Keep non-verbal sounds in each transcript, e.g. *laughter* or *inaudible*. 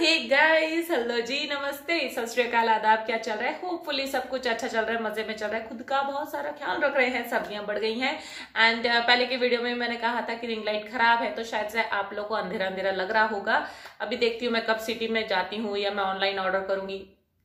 Hey guys hello जी नमस्ते। सत आदाब क्या चल रहा है? होपफुली सब कुछ अच्छा चल रहा है मज़े में चल रहा है। खुद का बहुत सारा ख्याल रख रहे हैं सब्ज़ियाँ बढ़ गई हैं। एंड uh, पहले के वीडियो में मैंने कहा था कि रिंग लाइट खराब है तो शायद से आप लोग को अंधेरा अंधेरा लग रहा होगा। अभी देखती हूँ मैं कब सिटी में जाती हूँ या मैं ऑनलाइन ऑर्डर करूँगी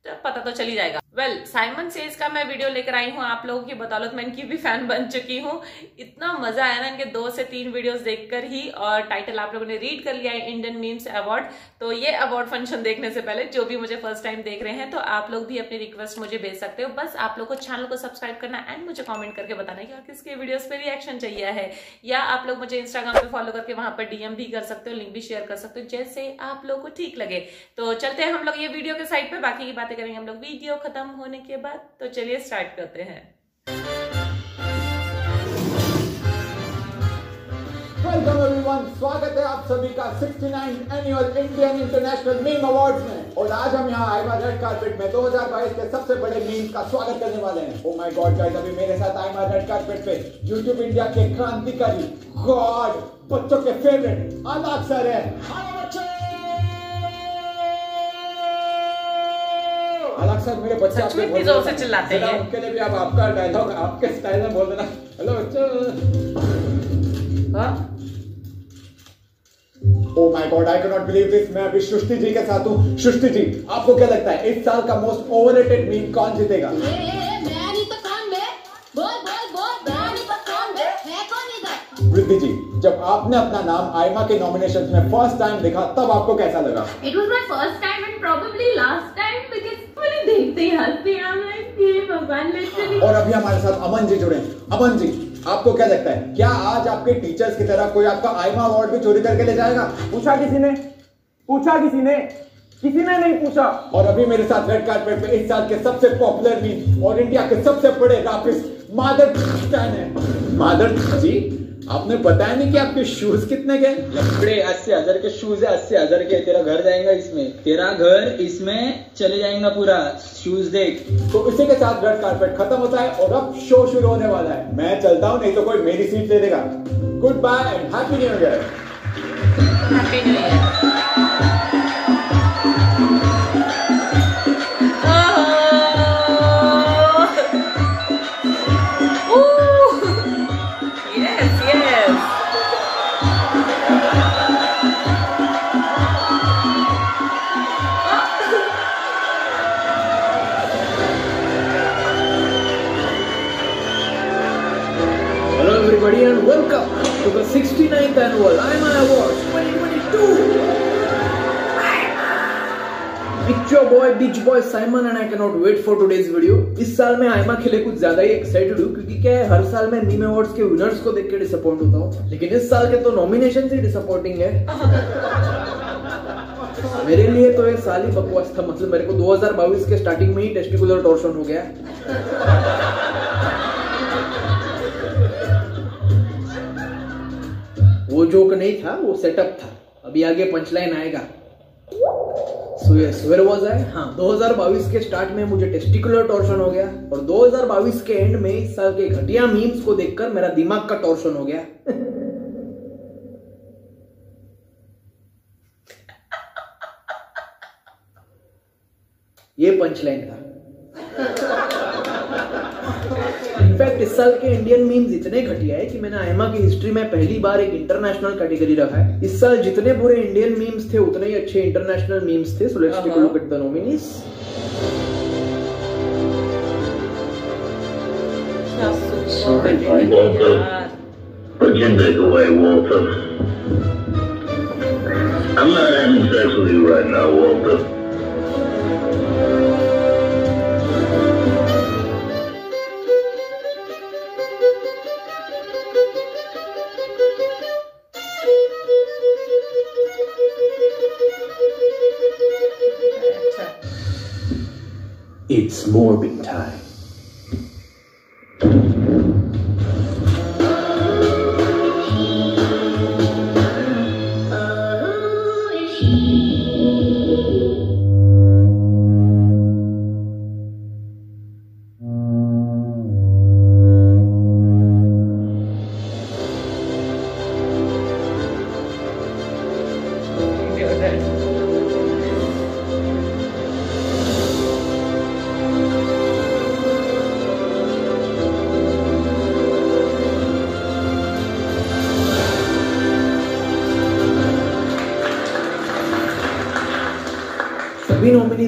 तो पता तो चली जाएगा। वेल साइमन सेज का मैं वीडियो लेकर आई हूँ, आप लोगों की बदौलत मैं इनकी भी फ़ैन बन चुकी हूँ। इतना मज़ा आया ना इनके दो से तीन वीडियोस देखकर ही, और टाइटल आप लोगों ने रीड कर लिया है इंडियन मीम्स अवार्ड तो ये अवार्ड फ़ंक्शन देखने से पहले, जो भी मुझे फ़र्स्ट टाइम देख रहे हैं तो आप लोग भी अपनी रिक्वेस्ट मुझे भेज सकते हो। बस आप लोग को चैनल को सब्सक्राइब करना एंड मुझे कॉमेंट करके बताना कि किसके वीडियोज़ पे रिएक्शन चाहिए है। या आप लोग मुझे इंस्टाग्राम पे फॉलो करके वहाँ पर डीएम भी कर सकते हो लिंक भी शेयर कर सकते हो, जैसे आप लोग को ठीक लगे। तो चलते हैं हम लोग ये वीडियो के साइड पर बाकी की बातें करेंगे हम लोग। वीडियो खत्म। होने के बाद तो चलिए स्टार्ट करते हैं। वेलकम एवरीवन स्वागत है आप सभी का 69 annual Indian international meme awards में। और आज हम यहाँ आए रेड कार्पेट में। 2022 के सबसे बड़े मीम्स का स्वागत करने वाले हैं। ओ माय गॉड गाइस अभी मेरे साथ आए रेड कार्पेट पे। YouTube इंडिया के क्रांतिकारी गॉड बच्चों के फेवरेट अलाक सर है। सर मेरे बच्चे सच आपके में बहुत इतनी ज़ोर से चिल्लाते हैं। उनके लिए भी आप आपका डायलॉग आपके स्टाइल में बोल देना हेलो बच्चों हाँ? ओ my God I can not believe this मैं अभी सृष्टि जी के साथ हूँ सृष्टि जी आपको क्या लगता है इस साल का मोस्ट ओवररेटेड मीम कौन जीतेगा ए, ए, ए, मैं तो कौन बोल बोल बोल मैं तो कौन बे? कौन इधर? वृद्धि जी जब आपने अपना नाम आयमा के नॉमिनेशन में फ़र्स्ट टाइम देखा तब आपको कैसा लगा my first time and probably last time because मुझे देखते हँसते और अभी हमारे साथ अमन जी जुड़े अमन जी, आपको क्या लगता है, क्या आज आपके टीचर्स की तरह कोई आपका आयमा अवार्ड भी चोरी करके ले जाएगा? पूछा किसी ने? पूछा किसी ने? किसी ने नहीं पूछा। और अभी मेरे साथ रेड कार्पेट पे इस साल के सबसे पॉपुलर मीम और इंडिया के सबसे बड़े रापिस्ट मादर है। मादर जी? आपने पता है नहीं कि आपके शूज़ कितने के लकड़े अस्सी हज़ार के शूज़ है अस्सी हज़ार के तेरा घर जाएगा इसमें। तेरा घर इसमें चले जाएगा पूरा। शूज़ देख। तो इसी के साथ रेड कार्पेट खत्म होता है और अब शो शुरू होने वाला है। मैं चलता हूँ नहीं तो कोई मेरी सीट ले देगा good bye and happy new year happy new year Your boy Beach Boy, Simon and I cannot wait for today's video. इस साल मैं आयमा के लिए कुछ ज़्यादा ही एक्साइटेड हूँ, क्योंकि क्या है, हर साल मैं मीम अवार्ड्स के विनर्स को देख के डिसअपॉइंट होता हूँ। लेकिन इस साल के तो नॉमिनेशन ही डिसअपॉइंटिंग है। मेरे लिए तो ये साल ही बकवास था मतलब मेरे को 2022 के स्टार्टिंग में ही टेस्टिकुलर टॉर्शन हो गया। वो जोक नहीं था, वो सेटअप था। अभी आगे पंचलाइन आएगा। So yes where was I हाँ 2022 के स्टार्ट में मुझे टेस्टिकुलर टॉर्शन हो गया और 2022 के एंड में इस साल के घटिया मीम्स को देखकर मेरा दिमाग का टॉर्शन हो गया। *laughs* ये पंचलाइन था। इनफैक्ट इस साल के इंडियन मीम्स इतने घटिया है कि मैंने आयमा की हिस्ट्री में पहली बार एक इंटरनेशनल कैटेगरी रखा है। इस साल जितने बुरे इंडियन मीम्स थे उतने ही अच्छे इंटरनेशनल मीम्स थे so let's take a look at the nominees क्या सुपर यार Put away, Walter. I'm not having sex with you right now, Walter.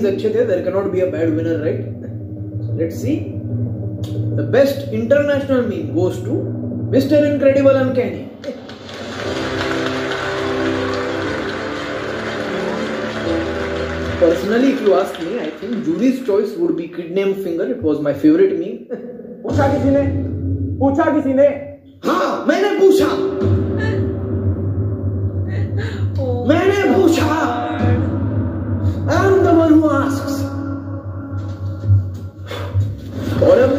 अच्छे थे there can be a bad winner right let's see the best international meme goes to mister incredible uncanny Personally, if you ask me, I think Julie's choice would be Kid Finger. It was my favorite meme. पूछा किसी ने पूछा किसी ने हाँ मैंने पूछा Oh मैंने पूछा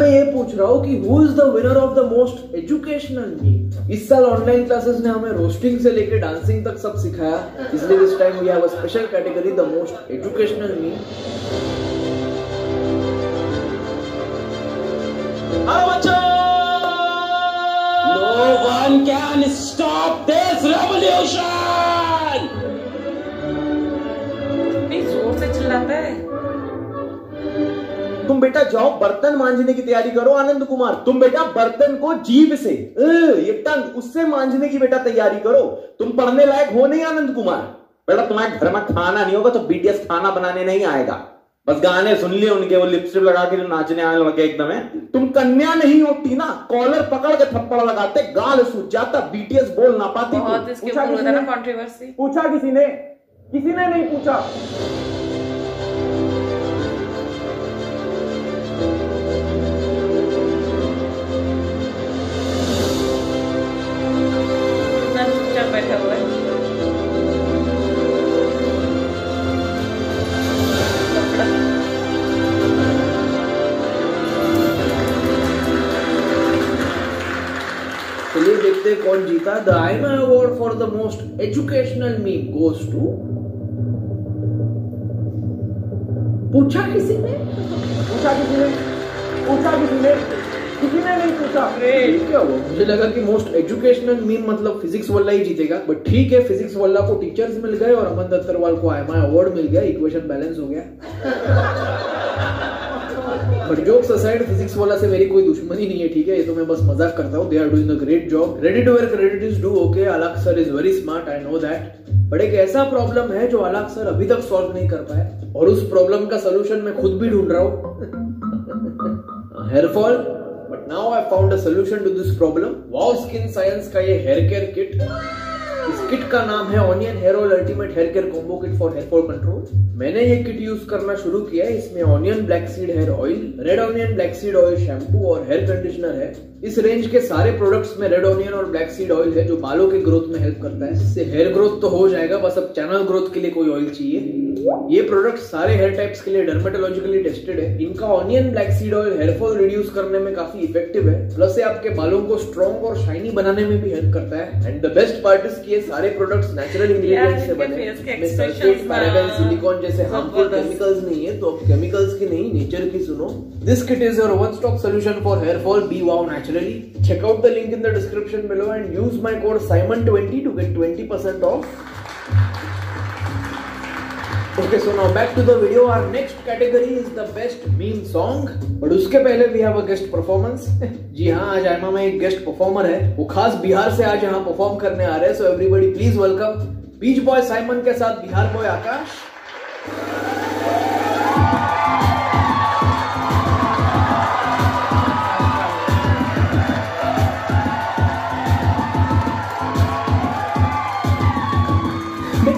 ये पूछ रहा हूँ कि who is the winner of the most educational meme इस साल ऑनलाइन क्लासेस ने हमें रोस्टिंग से लेकर डांसिंग तक सब सिखाया। इसलिए this time we have a special category the most educational meme No one can stop this revolution! तुम बेटा जाओ बर्तन मांजने की तैयारी करो आनंद कुमार। तुम बेटा बर्तन को जीभ से ये टंग उससे मांजने की बेटा तैयारी करो। तुम पढ़ने लायक हो नहीं आनंद कुमार? बेटा तुम्हारे घर में खाना नहीं होगा तो बीटीएस खाना बनाने नहीं आएगा। बस गाने सुन लिए उनके वो लिपस्टिक लगा के जो नाचने आने लगे एकदम है। तुम कन्या नहीं होती ना कॉलर पकड़ के थप्पड़ लगाते गाल सूझ जाता बीटीएस बोल ना पाती किसी ने? पूछा किसी ने? किसी ने नहीं पूछा? कौन जीता the IIMA award for the most educational meme goes to पूछा किसी ने? पूछा किसी ने? पूछा किसी ने? किसी ने नहीं पूछा? क्या हुआ मुझे लगा कि मोस्ट एजुकेशनल मीम मतलब फिजिक्स वाला ही जीतेगा बट ठीक है फिजिक्स वाला को टीचर्स मिल गए और अमन दत्तरवाल को आईमा अवार्ड मिल गया इक्वेशन बैलेंस हो गया। बट जोक्स असाइड फिजिक्स वाला से मेरी कोई दुश्मनी नहीं है ठीक है ये तो मैं बस मज़ाक करता हूँ they are doing a great job ready to where credit is due okay Alakh sir is very smart I know that but एक ऐसा प्रॉब्लम है जो अलग सर अभी तक सॉल्व नहीं कर पाए। और उस प्रॉब्लम का सोल्यूशन मैं खुद भी ढूंढ रहा हूँ। Hair fall but now I found a solution to this problem wow skin science का ये हेयर केयर किट इस किट का नाम है onion hair oil ultimate hair care combo kit for hair fall control मैंने ये किट यूज़ करना शुरू किया है। इसमें onion black seed hair oil red onion black seed oil shampoo और हेयर कंडीशनर है। इस रेंज के सारे प्रोडक्ट्स में रेड ऑनियन और ब्लैक सीड ऑयल है जो बालों के ग्रोथ में हेल्प करता है। इससे हेयर ग्रोथ तो हो जाएगा बस अब चैनल ग्रोथ के लिए कोई ऑयल चाहिए। ये प्रोडक्ट सारे हेयर टाइप्स के लिए डर्मेटोलॉजिकली टेस्टेड है। इनका onion black seed oil hair fall reduce करने में काफ़ी इफ़ेक्टिव है। प्लस ये आपके बालों को स्ट्रॉन्ग और शाइनी बनाने में भी हेल्प करता है। And the best part is कि सारे प्रोडक्ट्स नेचुरल इंग्रेडिएंट्स से बने हैं। सिलिकॉन जैसे हार्मफुल। केमिकल्स नहीं है तो अब केमिकल्स की नहीं नेचर की सुनो this kit is your one stop solution for hair fall be wow naturally check out the link in the description below and use my code simon20 to get 20% off Okay, so now back to the video. Our next category is the best meme song. But उसके पहले we have a guest performance. जी हाँ आज आयमा में एक guest performer है वो खास बिहार से आज यहाँ परफॉर्म करने आ रहे हैं so everybody please welcome beach boy Simon के साथ बिहार बॉय आकाश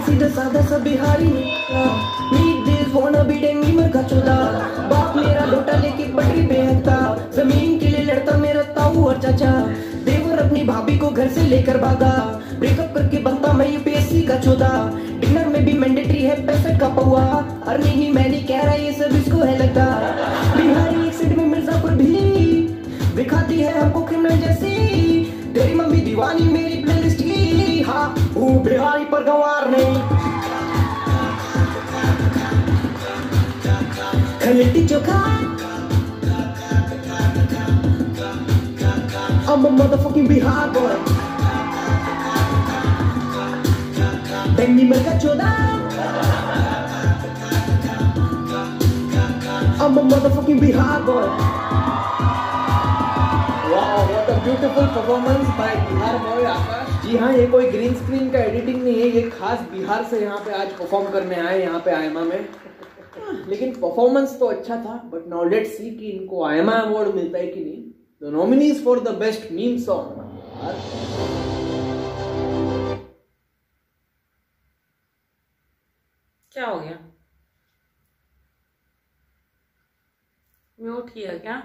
सीधा साधा सा Bihari meet this wanna be dinghy बाप मेरा लोटा लेके पटरी पे हकता ज़मीन के लिए लड़ता मेरा ताऊ और चाचा। देवर अपनी भाभी को घर से लेकर भागा। ब्रेकअप पौआ। अरे नहीं मैं नहीं कह रहा ये सब इसको है लगता। बिहारी एक साइड में मिर्जापुर भी दिखाती है हमको क्रिमिनल जैसी। तेरी मम्मी दीवानी मेरी प्लेलिस्ट की। हाँ वो बिहारी पर गंवार नहीं। Litti chokha. I'm a motherfucking Bihar boy Bengi merka choda I'm a motherfucking Bihar boy. Wow, what a beautiful performance by Bihar boy Akash ji हाँ ये कोई ग्रीन स्क्रीन का एडिटिंग नहीं है ये खास बिहार से यहाँ पे आज परफॉर्म करने आए यहाँ पे आयमा में। लेकिन परफॉर्मेंस तो अच्छा था बट नाउ लेट्स सी कि इनको आयमा अवार्ड मिलता है कि नहीं। The nominees for the best meme song mute किया क्या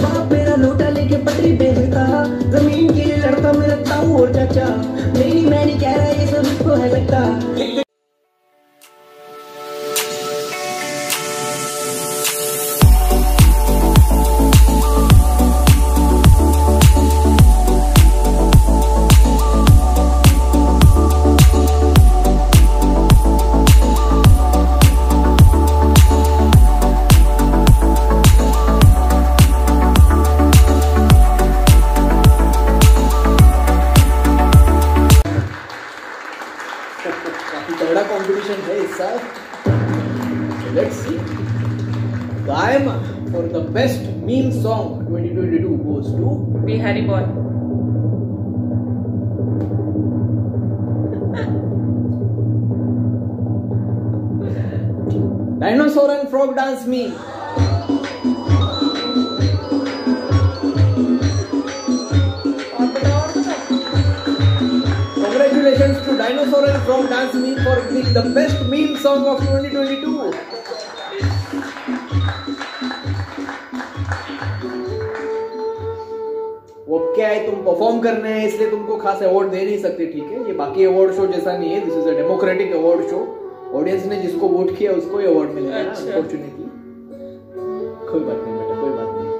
बाप मेरा लोटा लेके पटरी रहता ज़मीन के लिए लड़ता मेरा ताऊ और चाचा। नहीं मैं नहीं boy. Dinosaur and frog dance me. Congratulations to Dinosaur and Frog Dance Me for being the best meme song of 2022. क्या है तुम परफॉर्म करने हैं इसलिए तुमको खास अवार्ड दे नहीं सकते ठीक है? ये बाकी अवार्ड शो जैसा नहीं है this is a democratic award show audience ने जिसको वोट किया उसको ही अवार्ड मिलेगा अच्छा। अनफॉर्चुनेटली कोई बात नहीं बेटा कोई बात नहीं.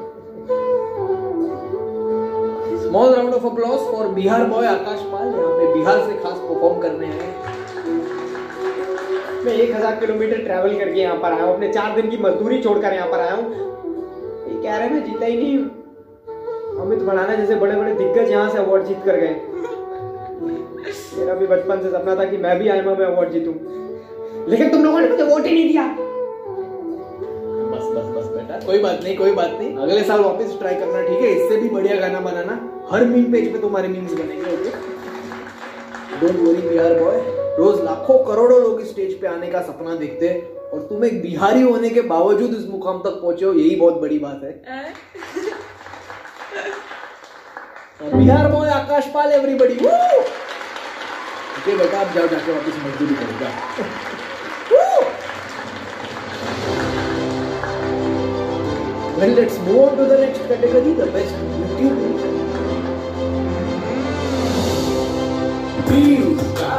Small round of applause for Bihar boy Akash Pal यहाँ पे बिहार से खास परफॉर्म करने आए मैं एक हज़ार किलोमीटर ट्रैवल करके यहाँ पर आया हूँ अपने चार दिन की मजदूरी छोड़कर यहाँ पर आया हूँ. ये कह रहे हैं मैं जीता ही नहीं हूँ। अमित भड़ाना जैसे बड़े बड़े दिग्गज यहाँ से अवार्ड जीत कर गए। मेरा भी बचपन से सपना था कि मैं भी आईमा में अवार्ड जीतूं। लेकिन तुम लोगों ने मुझे वोट ही नहीं दिया। बस बस बस बेटा कोई बात नहीं कोई बात नहीं। अगले साल वापस ट्राई करना ठीक है? इससे भी बढ़िया गाना बनाना। हर मीम पेज पे तुम्हारे मीम्स बनेंगे okay don't worry Bihar boy रोज लाखों करोड़ों लोग इस स्टेज पे आने का सपना देखते हैं और तुम एक बिहारी होने के बावजूद इस मुकाम तक पहुँचे हो यही बहुत बड़ी बात है। Bihar boy Akash Pal everybody okay बेटा आप जाओ जाके वापस मजदूरी करेगा Well, let's move on to the next category, the best YouTube. Views का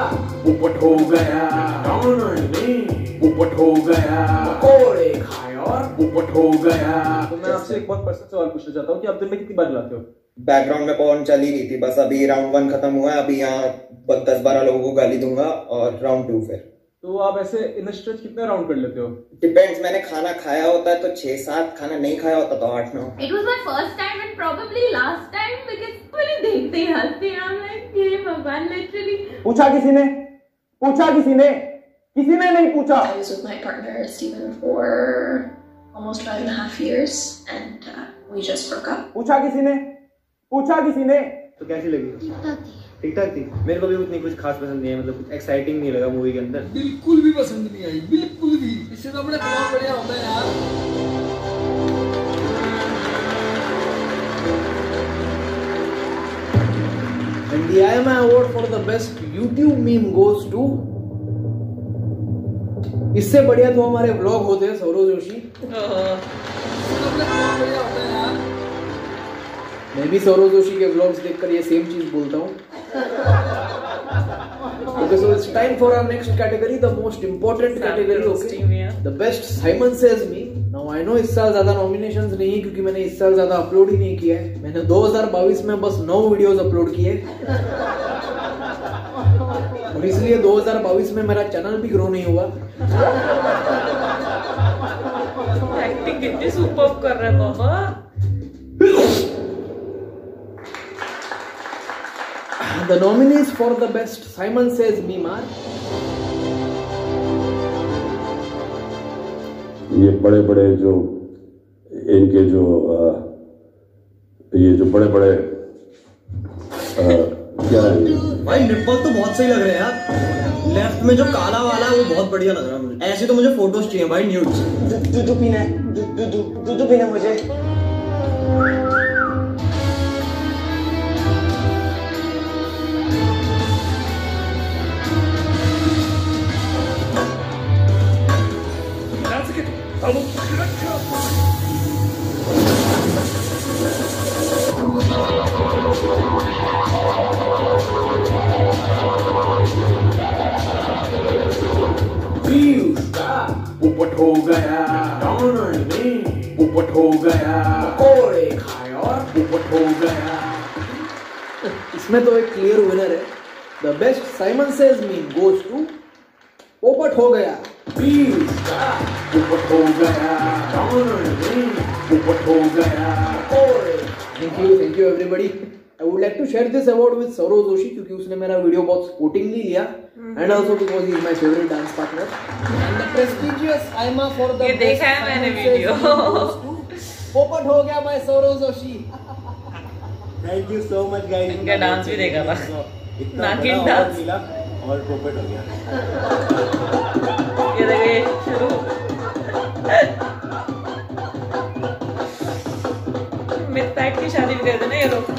उपट हो गया। डॉनल्ड ने उपट हो गया। पकोड़े खाए और उपट हो गया। तो मैं आपसे एक बहुत पर्सनल सवाल पूछना चाहता हूँ कि आप दिन में कितनी बार लाते हो? बैकग्राउंड में पवन चल ही रही थी। बस अभी राउंड वन खत्म हुआ है। अभी यहाँ दस बारह लोगों को गाली दूँगा और राउंड टू फिर। तो आप ऐसे इन स्ट्रेच कितने राउंड कर लेते हो? डिपेंड्स मैंने खाना खाया होता है तो छह सात खाना नहीं खाया होता तो आठ नौ। Was my first time and probably last time because मैंने देखते ही हँसते हैं like ये भगवान literally पूछा किसी ने? पूछा किसी ने? किसी ने नहीं पूछा? Almost five and a half years, and uh, we just broke up. पूछा किसी ने? पूछा किसी ने? तो कैसी लगी? ठीक ठाक थी। मेरे को भी उतनी कुछ खास पसंद नहीं है मतलब कुछ एक्साइटिंग नहीं लगा मूवी के अंदर। बिल्कुल भी पसंद नहीं आई बिल्कुल भी। इससे तो अपने बहुत बढ़िया होता है यार। And the IMA award for the best YouTube meme goes to इससे बढ़िया तो हमारे ब्लॉग होते हैं सौरव जोशी। इससे तो बढ़िया होता है। मैं भी सौरव जोशी के व्लॉग्स देखकर ये सेम चीज़ बोलता हूँ। Okay so it's time for our next category the most important category okay the best Simon says me now I know इस साल ज़्यादा नॉमिनेशंस नहीं है क्योंकि मैंने इस साल ज़्यादा अपलोड ही नहीं किया है। मैंने 2022 में बस 9 वीडियोस अपलोड किए और इसलिए 2022 में मेरा चैनल भी ग्रो नहीं हुआ। एक्टिंग कितनी सुपर्ब कर रहा है बाबा The nominees for the best Simon Says बीमार ये बड़े बड़े जो इनके जो आ, ये जो बड़े बड़े आ, क्या है भाई निप्पल तो बहुत सही लग रहे हैं यार। लेफ़्ट में जो काला वाला है वो बहुत बढ़िया लग रहा है मुझे। ऐसे तो मुझे फ़ोटोज़ चाहिए भाई न्यूड्स दूध पीना है। दूध पीना मुझे। पीयूष उपट हो गया। डॉनल्ड हो गया। पकोड़े खाए हो गया। इसमें तो एक क्लियर विनर है। The best Simon says mean goes to पोपट हो गया। पीयूष का हो गया डॉनल्ड हो गया thank you thank you everybody I would like to share this award with Saurav Joshi क्योंकि उसने मेरा वीडियो बहुत स्पोर्टिंगली लिया. And also because he is my favourite dance partner and the prestigious Aima for the ये देखा है मैंने video पोपट हो गया my Saurav Joshi thank you so much guys इनका डांस भी देखा था. इतना नागिन डांस। मिला और पोपट हो गया. *laughs* ये देखिए शुरू मिथ की शादी भी कर देना ये लोग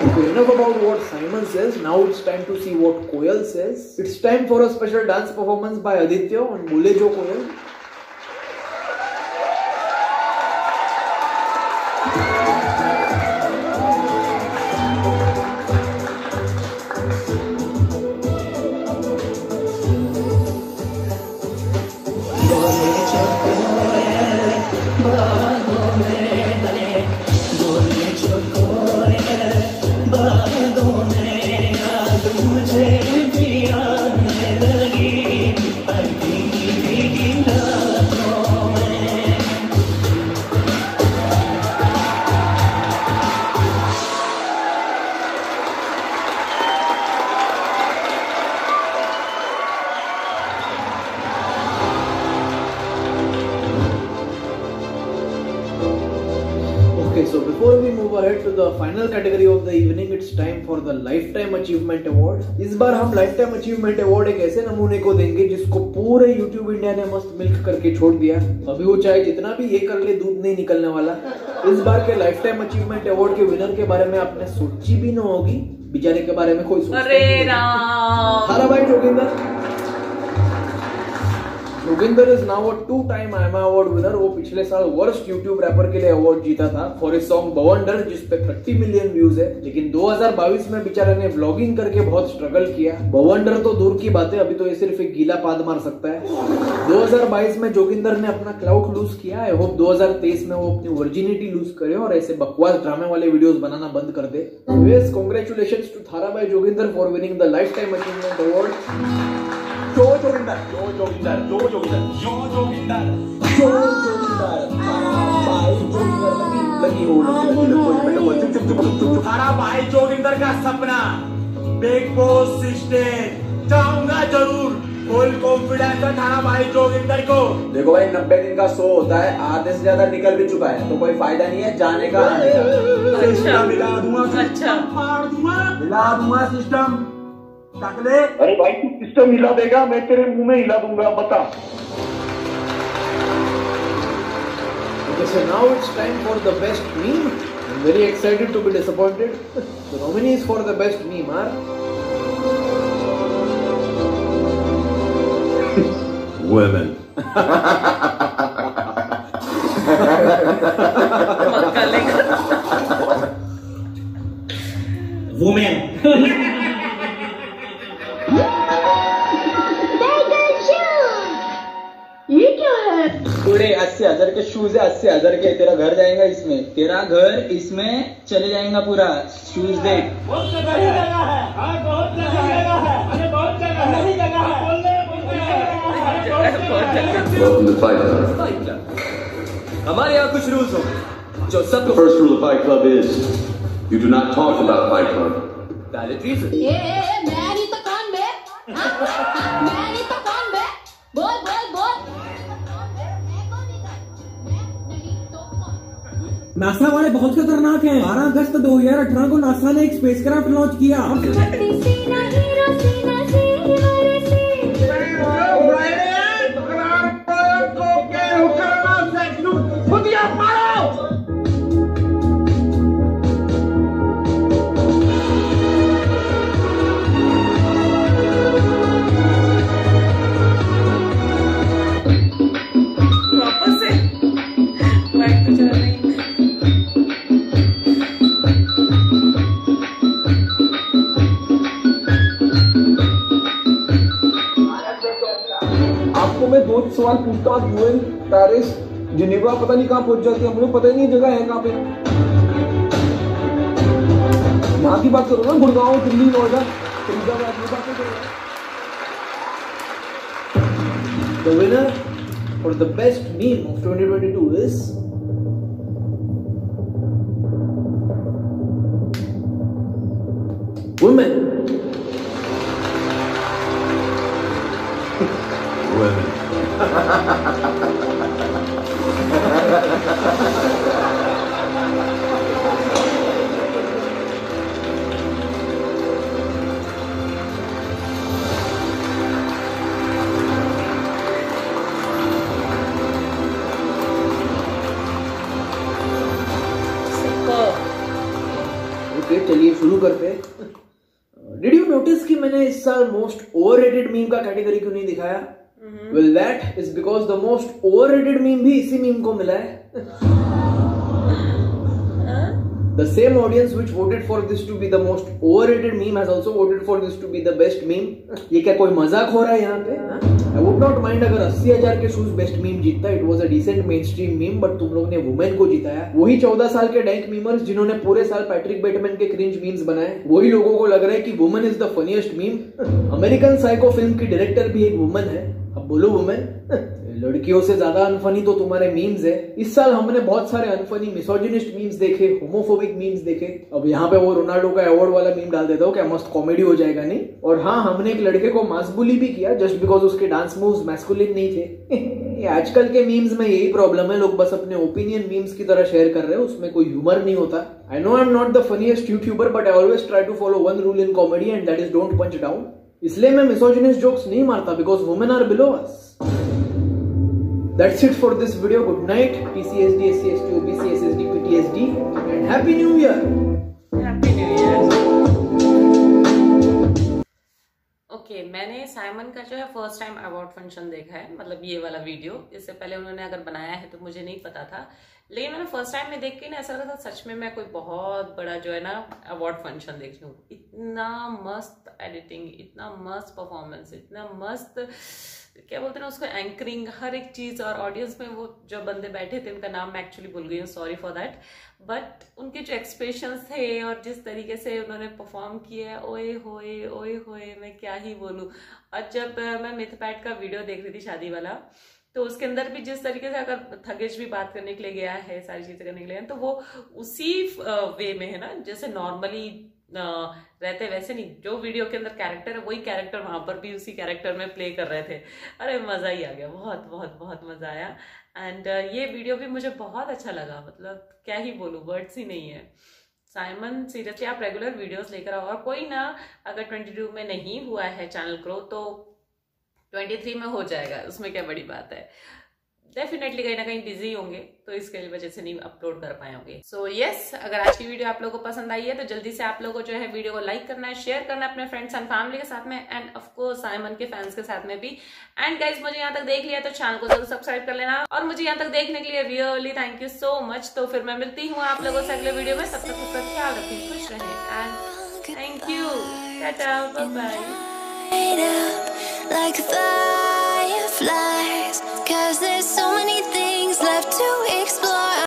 Okay, enough about what Simon says. Now it's time to see what Koyal says. It's time for a special dance performance by Aditya on Bole Jo Koyal. Okay, so before we move ahead to the final category of the evening, it's time for the Lifetime Achievement Award. इस बार हम Lifetime Achievement Award एक ऐसे नमूने को देंगे जिसको पूरे YouTube India ने मस्त मिल्क करके छोड़ दिया अभी वो चाहे जितना भी ये कर ले दूध नहीं निकलने वाला इस बार के Lifetime Achievement Award के विनर के बारे में आपने सोची भी न होगी बेचारे के बारे में कोई सोचता अरे ही। राम भाई Joginder Joginder is now a two time Aima award winner वो पिछले साल वर्स्ट यूट्यूब रैपर के लिए अवार्ड जीता था फॉर इस सॉन्ग बवंडर, जिस पे 30 मिलियन व्यूज़ है। लेकिन 2022 में बेचारे ने व्लॉगिंग करके बहुत स्ट्रगल किया। बवंडर तो दूर की बात है, अभी तो ये सिर्फ़ एक गीला पाद मार सकता है। 2022 में जोगिंदर ने अपना क्लाउड लूज किया। आई होप 2023 में वो अपनी वर्जिनिटी लूज करे और ऐसे बकवास ड्रामे वाले वीडियोस बनाना बंद कर दे। Yes congratulations to Thara Joginder for winning the lifetime achievement award जो जोगिंदर जोगिंदर का सपना बिग बॉस सिस्टम जाऊँगा ज़रूर फुल भाई जोगिंदर को देखो भाई नब्बे दिन का शो होता है आधे से ज़्यादा निकल भी चुका है तो कोई फ़ायदा नहीं है जाने का आने का अच्छा मिला दूँगा अच्छा मिला दूँगा सिस्टम टकले अरे भाई तू सिस्टम हिला देगा मैं तेरे मुँह में हिला दूँगा बता Okay, so now it's time for the best meme. I'm very excited to be disappointed. The nominees for the best meme are Women. Shoes है अस्सी हज़ार के तेरा घर जाएगा इसमें। तेरा घर इसमें चले जाएगा पूरा। शूज़ दे हमारे यहाँ कुछ रूल्स हो जो सब first rule fight club is you do not talk about fight club NASA वाले बहुत खतरनाक हैं। 12 अगस्त 2018 को नासा ने एक स्पेस क्राफ्ट लॉन्च किया। दो सवाल पूछता हूँ यूएन पेरिस जिनेवा पता नहीं कहाँ पहुँच जाती है। मुझे पता ही नहीं जगह है कहाँ पे। यहाँ की बात करो ना, गुड़गांव, दिल्ली, नोएडा, फरीदाबाद, ये बातें करो The winner for the best meme of 2022 is women. चलिए शुरू करते हैं। डिड यू नोटिस कि मैंने इस साल मोस्ट ओवररेटेड मीम का कैटेगरी क्यों नहीं दिखाया? Well that is because the most overrated meme भी इसी मीम को मिला है *laughs* The same audience which voted for this to be the most overrated meme has also voted for this to be the best meme. ये क्या कोई मज़ाक हो रहा है यहाँ पे? I would not mind अगर अस्सी हज़ार के शूज़ बेस्ट मीम जीतता. It was a decent mainstream meme, but तुम लोग ने वुमेन को जिताया. वही चौदह साल के डैंक मीमर्स जिन्होंने पूरे साल पैट्रिक बेटमैन के क्रिंज मीम्स बनाए. वही लोगों को लग रहा है कि women is the funniest meme. American psycho film की डायरेक्टर भी एक वुमन है. अब बोलो वुमेन लड़कियों से ज़्यादा अनफनी तो तुम्हारे मीम्स है। इस साल हमने बहुत सारे अनफनी मिसोजिनिस्ट मीम्स देखे होमोफोबिक मीम्स देखे। अब यहाँ पे वो रोनाल्डो का अवार्ड वाला मीम डाल देता हूँ क्या मस्त कॉमेडी हो जाएगा, नहीं? और हाँ हमने एक लड़के को मासबुली भी किया जस्ट बिकॉज़ उसके डांस मूव्स मैस्कुलिन नहीं थे। *laughs* आजकल के मीम्स में यही प्रॉब्लम है, लोग बस अपने ओपिनियन मीम्स की तरह शेयर कर रहे हैं, उसमें कोई ह्यूमर नहीं होता। I know I am not the funniest YouTuber but I always try to follow one rule in comedy and that is don't punch down इसलिए मैं मिसोजिनिस्ट जोक्स नहीं मारता because women are below us That's it for this video. Good night. PCSD, SCST, OBC, SSD, PTSD, and Happy New Year. Happy new year okay मैंने Simon का जो है first time award function देखा है मतलब ये वाला वीडियो इससे पहले उन्होंने अगर बनाया है तो मुझे नहीं पता था लेकिन मैंने फ़र्स्ट टाइम में देख के ना, ऐसा लगा था सच में मैं कोई बहुत बड़ा जो है ना अवार्ड फ़ंक्शन देख रही हूँ। इतना मस्त एडिटिंग इतना मस्त परफॉर्मेंस इतना मस्त, क्या बोलते ना उसको एंकरिंग हर एक चीज़ और ऑडियंस में वो जो बंदे बैठे थे, उनका नाम मैं एक्चुअली भूल गई हूँ सॉरी फॉर दैट बट उनके जो एक्सप्रेशन थे और जिस तरीके से उन्होंने परफॉर्म किया ओए होए ओए होए, मैं क्या ही बोलूँ। और जब मैं मिथपैट का वीडियो देख रही थी शादी वाला तो उसके अंदर भी जिस तरीके से अगर थगेश भी बात करने के लिए गया है, सारी चीज़ें करने के लिए तो वो उसी वे में है ना? जैसे नॉर्मली रहते वैसे नहीं। जो वीडियो के अंदर कैरेक्टर है, वही कैरेक्टर वहाँ पर भी उसी कैरेक्टर में प्ले कर रहे थे। अरे, मज़ा ही आ गया। बहुत बहुत बहुत मज़ा आया। एंड ये वीडियो भी मुझे बहुत अच्छा लगा। मतलब क्या ही बोलूँ वर्ड्स ही नहीं है। साइमन सीरियसली आप रेगुलर वीडियोस लेकर आओ। और कोई ना, अगर 22 में नहीं हुआ है चैनल ग्रो तो 23 में हो जाएगा उसमें क्या बड़ी बात है? डेफिनेटली कहीं ना कहीं बिज़ी होंगे तो इसके वजह से नहीं अपलोड कर पाए होंगे। सो so, यस yes, अगर आज की वीडियो आप लोगों को पसंद आई है तो जल्दी से आप लोगों को जो है वीडियो को लाइक करना है शेयर करना है अपने फ्रेंड्स एंड फैमिली के साथ में एंड ऑफकोर्स साइमन के फैंस के साथ में भी। एंड गाइज़ मुझे यहाँ तक देख लिया तो चैनल को ज़रूर सब्सक्राइब कर लेना। और मुझे यहाँ तक देखने के लिए really thank you so much तो फिर मैं मिलती हूँ आप लोगों से अगले वीडियो में। तब तक खुद का ख्याल रखें खुश रहें। And thank you tata bye like fireflies. Cause there's so many things left to